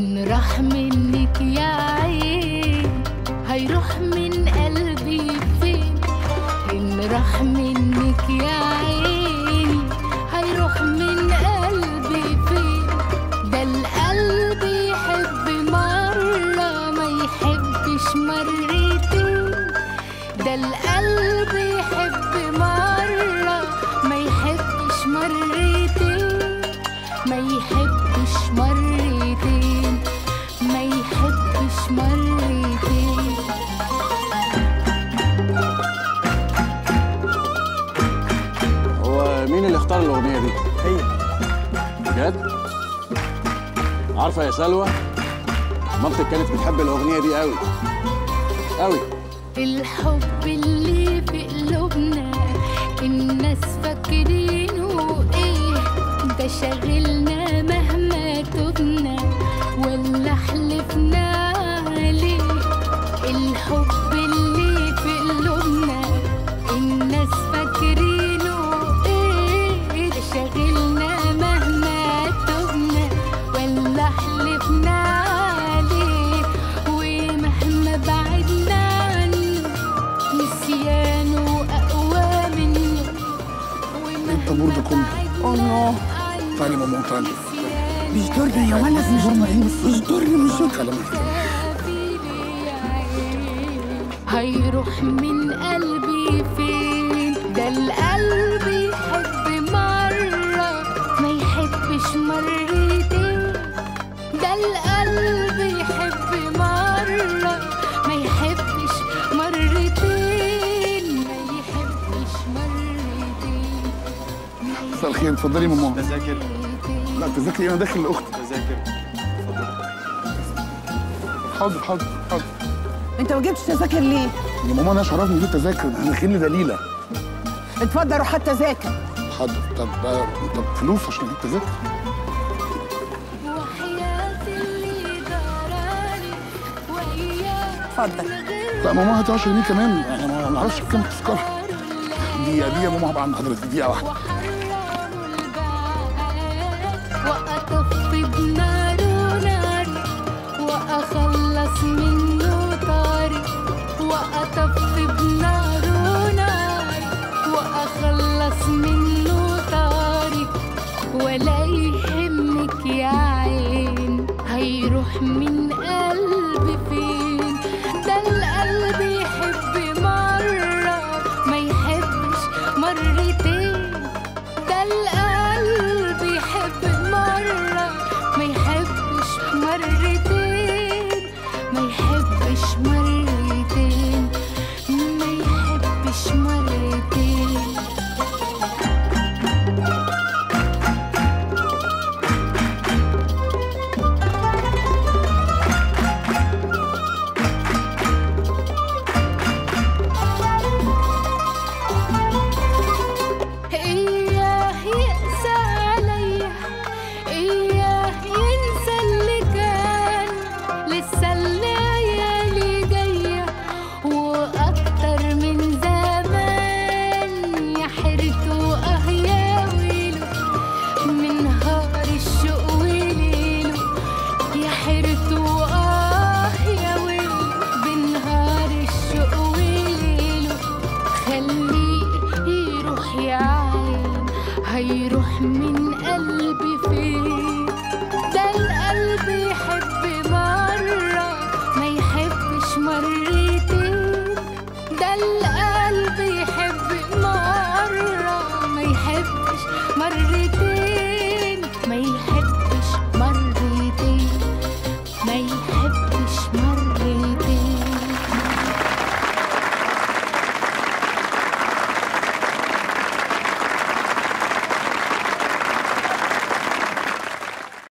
راح منك يا عين. هيروح من قلبي فين؟ إن راح منك يا عين. هيروح من قلبي فين؟ ده القلب يحب مرة ما يحبش مرتين. ده القلب يحب مرة مين اللي اختار الأغنية دي؟ هي. بجد؟ عارفة يا سلوى؟ مامتك كانت بتحب الأغنية دي قوي قوي الحب اللي في قلوبنا الناس فاكرينه إيه؟ ده شاغلنا كنت. الله تعالي ماما تعالي مش دورنا يا ولد مش دورنا. مش ضرني مش هيروح من قلبي فين؟ ده القلب مساء الخير اتفضلي ماما. تذاكر لا تذاكري أنا داخل لأختي. تذاكر حاضر حاضر حاضر. أنت ما جبتش تذاكر ليه؟ يا ماما أنا شرفني في التذاكر. إحنا داخلين لدليلة. اتفضل روح هات تذاكر حاضر. طب طب فلوس عشان أجيب تذاكر؟ اتفضل. لا ماما هاتي 10 جنيه كمان. أنا ما نعرفش بكام التذكره دقيقة دقيقة يا ماما هبقى عند حضرتك. دقيقة واحدة. وأطفي بناره ناري وأخلص منه مرتين هيروح من قلبي فين؟ ده القلب يحب